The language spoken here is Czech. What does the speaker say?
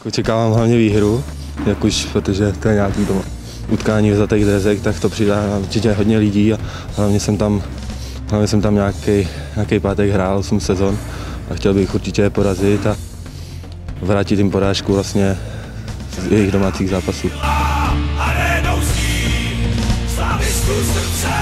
Jako Očekávám hlavně výhru, jak už, protože to je nějaký to utkání za těch drezek, tak to přidá určitě hodně lidí a hlavně jsem tam, hlavně jsem tam nějaký, nějaký pátek hrál 8 sezon a chtěl bych určitě je porazit a vrátit jim porážku vlastně z jejich domácích zápasů. Arénou srdce,